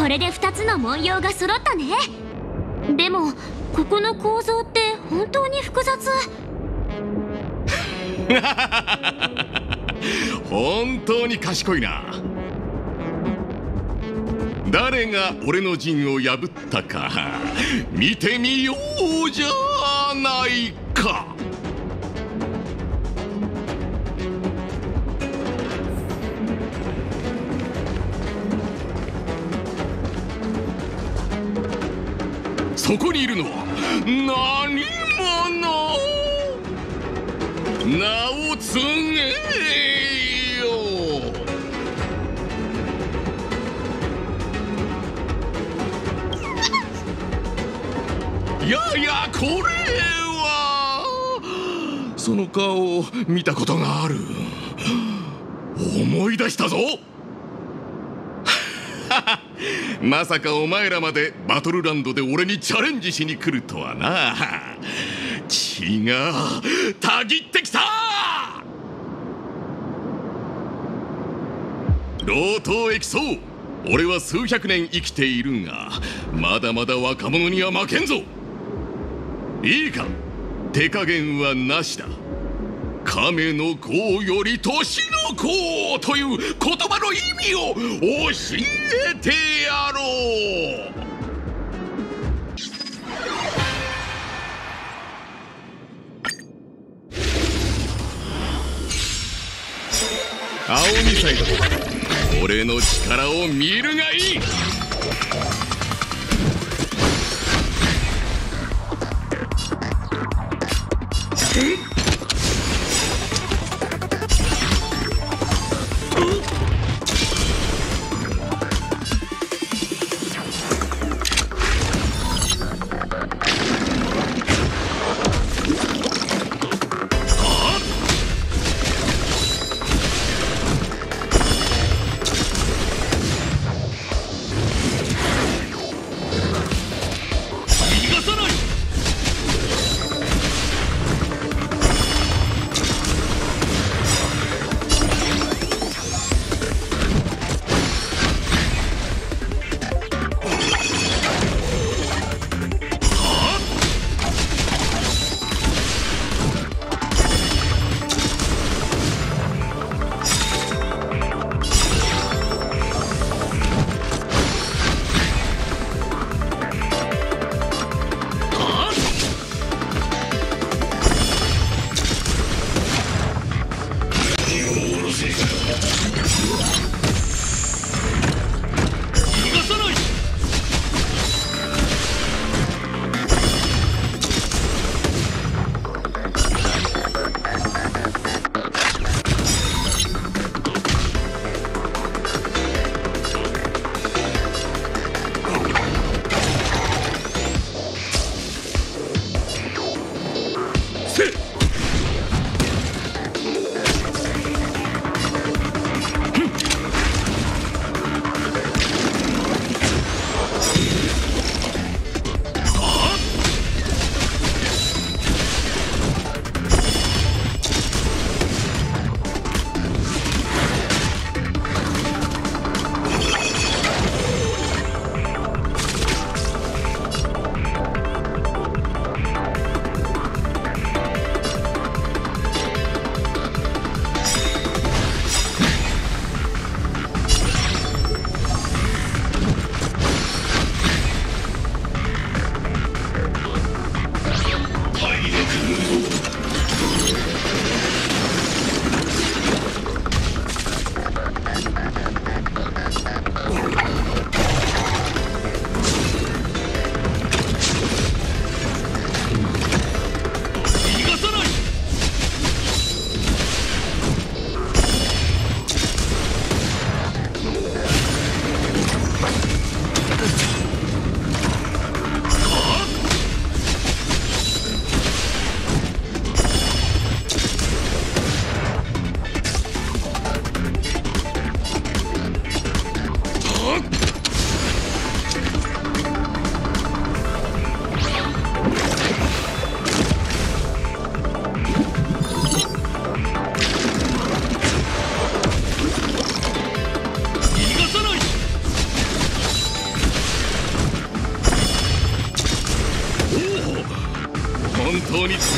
これで2つの文様が揃ったね。でもここの構造って本当に複雑。本当に賢いな。誰が俺の陣を破ったか見てみようじゃないか。そこにいるのは何者？名を告げよ。ややこれは。その顔を見たことがある。思い出したぞ。まさかお前らまでバトルランドで俺にチャレンジしに来るとはな。血がたぎってきた。老頭エキソー俺は数百年生きているがまだまだ若者には負けんぞ。いいか。手加減はなしだ。亀の甲より年の甲という言葉の意味を教えてやろう。青ミサイル俺の力を見るがいい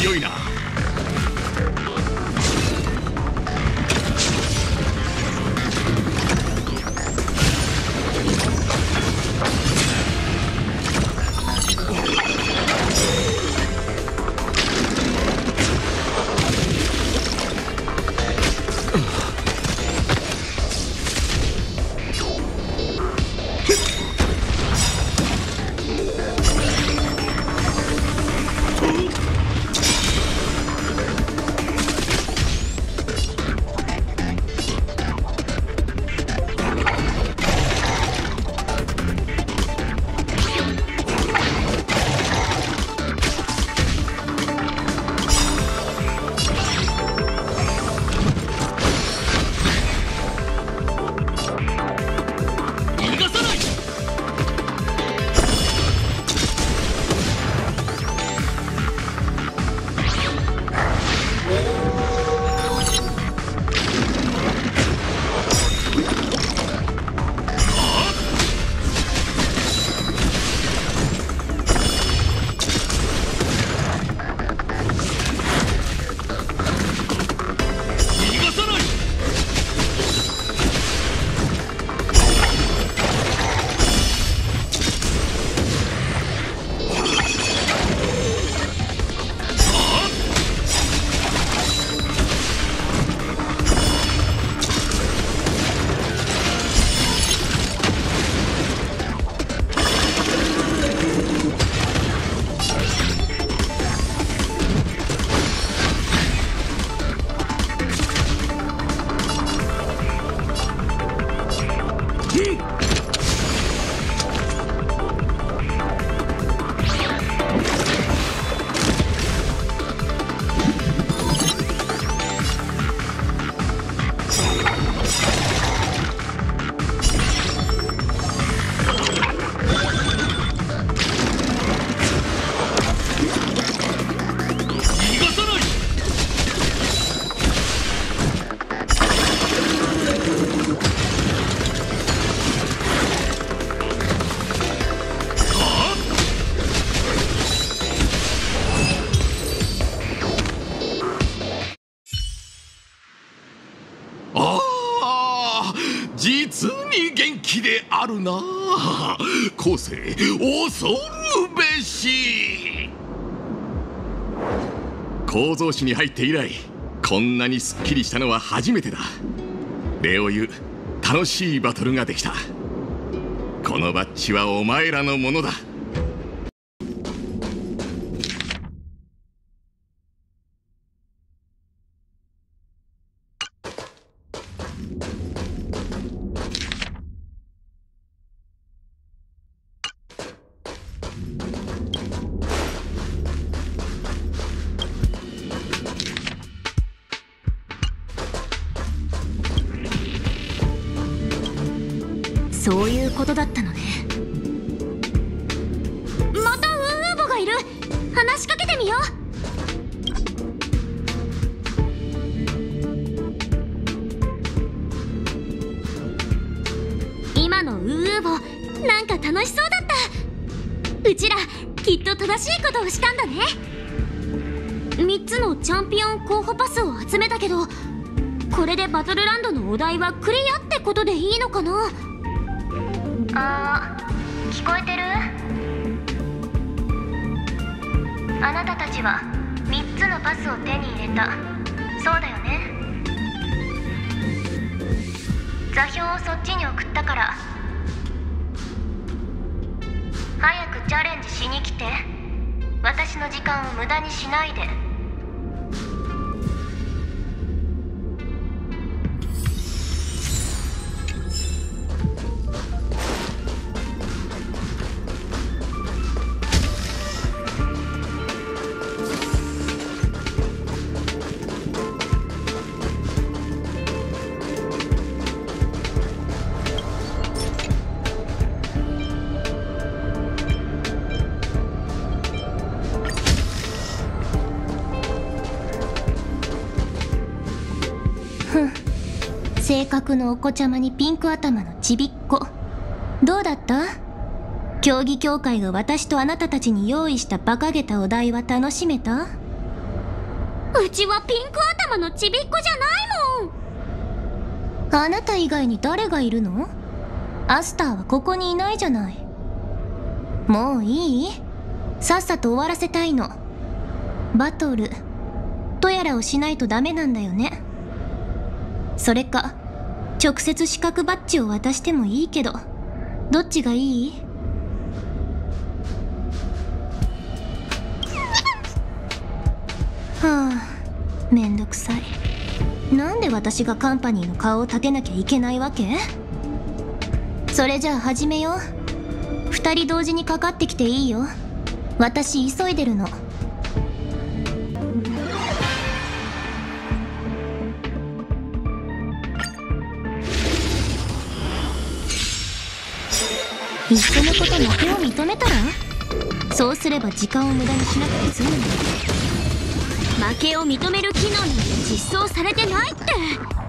強いな。な後世恐るべし。構造史に入って以来こんなにすっきりしたのは初めてだ。礼を言う楽しいバトルができた。このバッジはお前らのものだ。ことだったのね。またウーウーボがいる。話しかけてみよう。今のウーウーボなんか楽しそうだった。うちらきっと正しいことをしたんだね。3つのチャンピオン候補パスを集めたけどこれでバトルランドのお題はクリアってことでいいのかな？あー聞こえてる？あなたたちは3つのパスを手に入れた。そうだよね。座標をそっちに送ったから。早くチャレンジしに来て。私の時間を無駄にしないで。性格のお子ちゃまにピンク頭のちびっこ。どうだった？競技協会が私とあなたたちに用意した馬鹿げたお題は楽しめた？うちはピンク頭のちびっこじゃないもん。あなた以外に誰がいるの？アスターはここにいないじゃない。もういい？さっさと終わらせたいの。バトルとやらをしないとダメなんだよね。それか直接資格バッジを渡してもいいけどどっちがいい？はあめんどくさい。なんで私がカンパニーの顔を立てなきゃいけないわけ？それじゃあ始めよう。二人同時にかかってきていいよ。私急いでるの。いっそのこと負けを認めたら？そうすれば時間を無駄にしなくて済むの負けを認める機能なんて実装されてないって。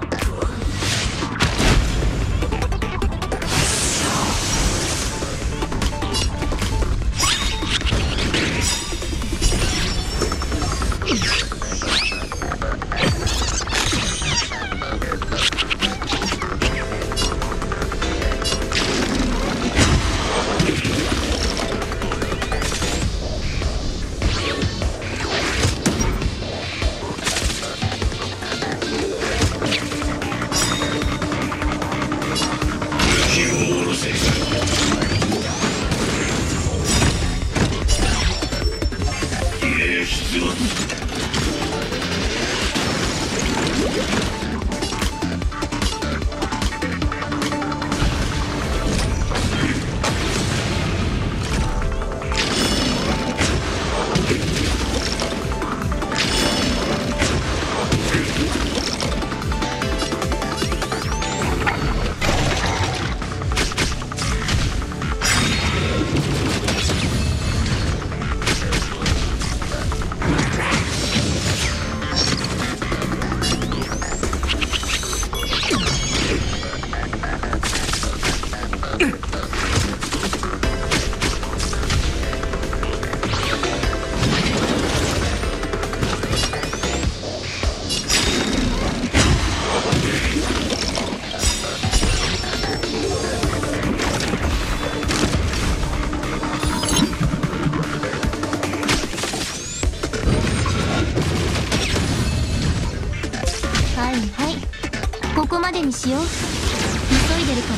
にしよう。急いでるか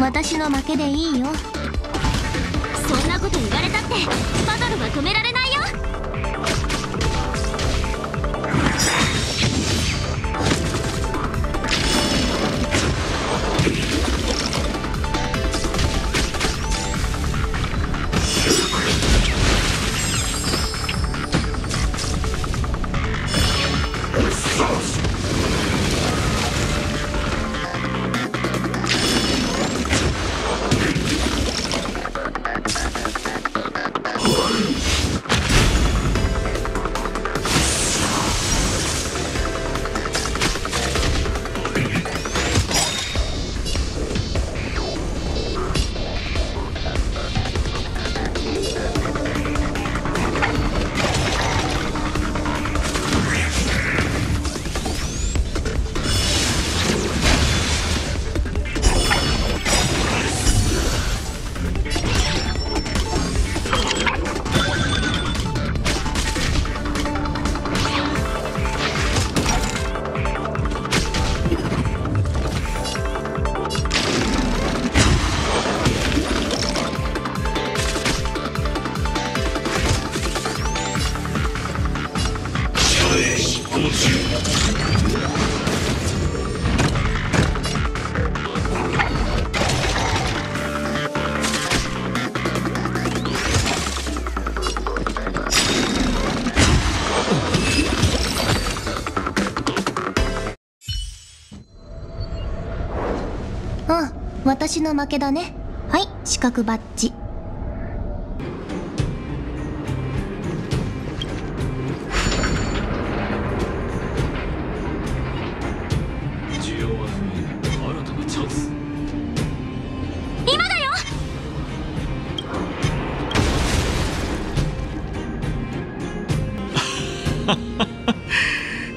ら私の負けでいいよ。そんなこと言われたってバトルは止められない。私の負けだね。はい資格バッジ。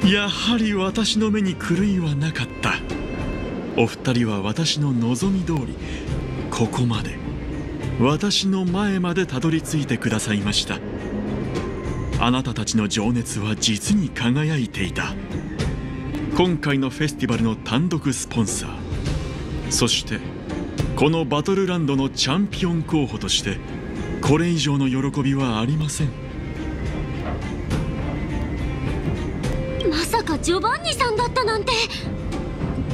やはり私の目に狂いはなかったお二人は私の望み通りここまで。私の前までたどり着いてくださいました。あなたたちの情熱は実に輝いていた。今回のフェスティバルの単独スポンサー。そしてこのバトルランドのチャンピオン候補としてこれ以上の喜びはありません。まさかジョバンニさんだったなんて。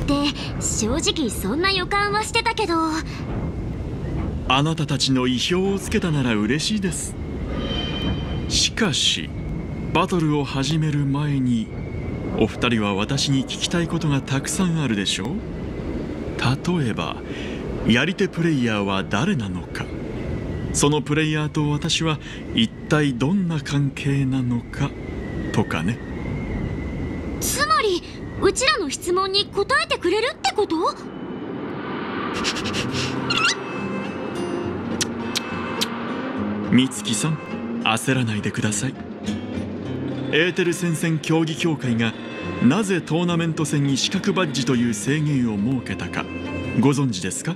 で正直そんな予感はしてたけど。あなたたちの意表をつけたなら嬉しいです。しかしバトルを始める前にお二人は私に聞きたいことがたくさんあるでしょう？例えばやり手プレイヤーは誰なのか？そのプレイヤーと私は一体どんな関係なのかとかね。うちらの質問に答えてくれるってこと？美月さん焦らないでください。エーテル戦線競技協会がなぜトーナメント戦に資格バッジという制限を設けたかご存知ですか？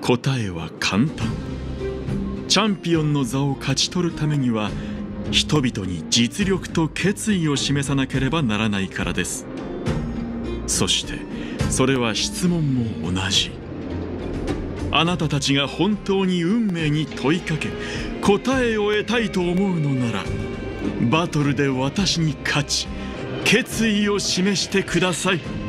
答えは簡単。チャンピオンの座を勝ち取るためには人々に実力と決意を示さなければならないからです。そしてそれは質問も同じ。あなたたちが本当に運命に問いかけ答えを得たいと思うのならバトルで私に勝ち決意を示してください。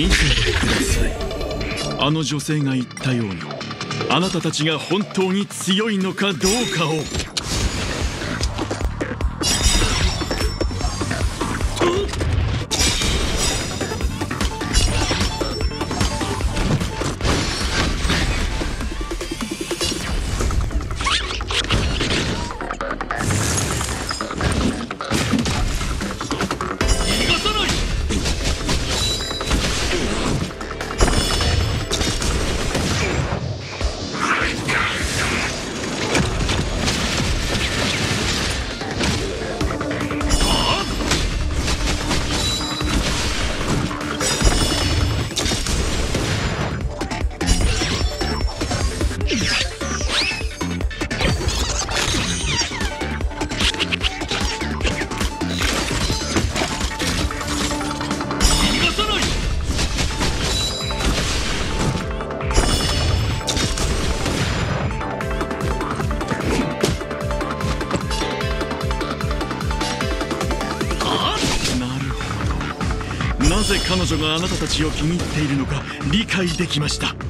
見ててくださいあの女性が言ったようにあなたたちが本当に強いのかどうかを。女があなたたちを気に入っているのか理解できました。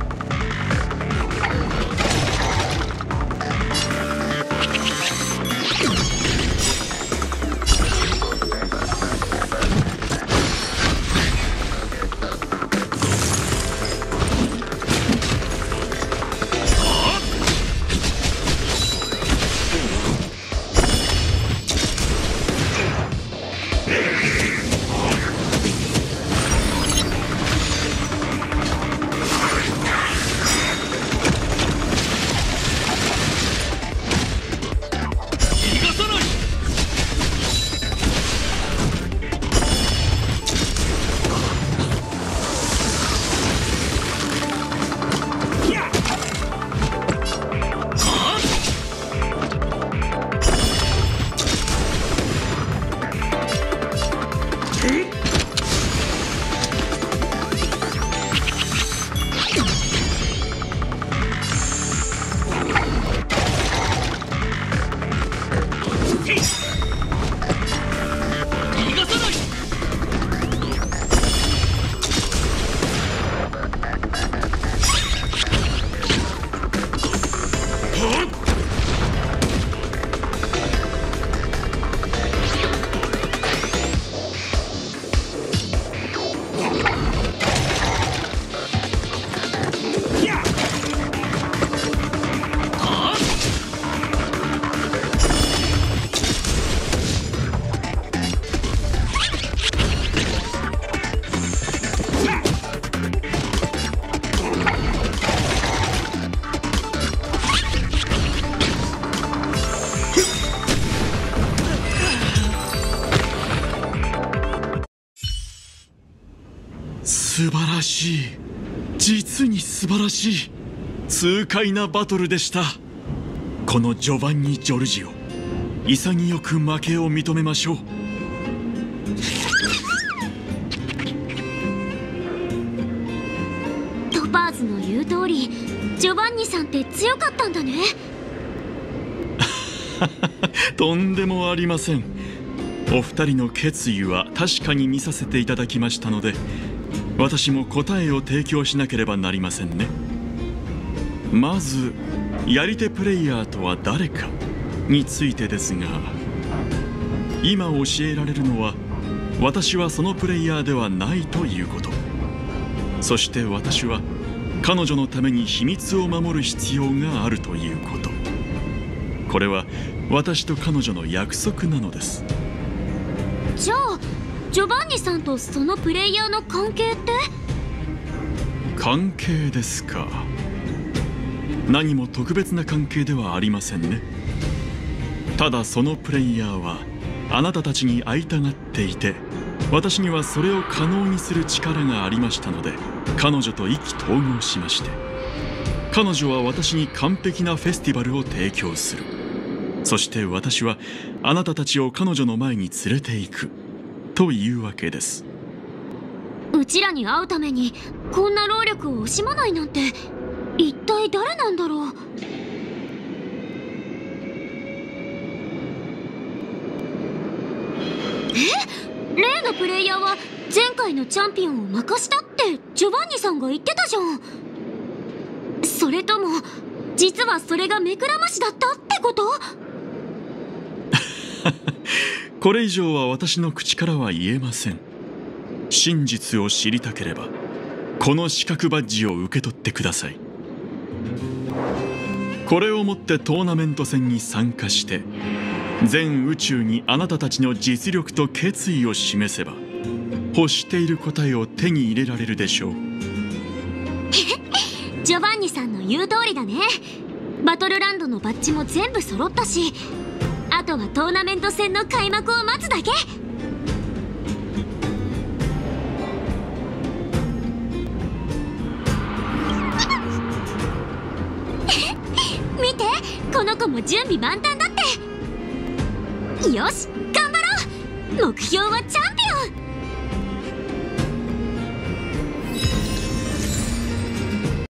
しい。実に素晴らしい。痛快なバトルでした。このジョバンニ・ジョルジオ。潔く負けを認めましょう。トパーズの言う通りジョバンニさんって強かったんだね。とんでもありません。お二人の決意は確かに見させていただきましたので私も答えを提供しなければなりませんね。まずやり手プレイヤーとは誰かについてですが今教えられるのは私はそのプレイヤーではないということ。そして私は彼女のために秘密を守る必要があるということ。これは私と彼女の約束なのです。じゃあジョバンニさんとそのプレイヤーの関係って？関係ですか。何も特別な関係ではありませんね。ただそのプレイヤーはあなたたちに会いたがっていて私にはそれを可能にする力がありましたので彼女と意気投合しまして彼女は私に完璧なフェスティバルを提供する。そして私はあなたたちを彼女の前に連れて行く。というわけです。うちらに会うためにこんな労力を惜しまないなんて一体誰なんだろう？え？例のプレイヤーは前回のチャンピオンを任したってジョバンニさんが言ってたじゃん。それとも実はそれが目くらましだったってこと？これ以上は私の口からは言えません。真実を知りたければこの資格バッジを受け取ってください。これをもってトーナメント戦に参加して全宇宙にあなたたちの実力と決意を示せば欲している答えを手に入れられるでしょう。ジョバンニさんの言う通りだね。バトルランドのバッジも全部揃ったしあとはトーナメント戦の開幕を待つだけ。見てこの子も準備万端だって。よし頑張ろう。目標はチャンピオン。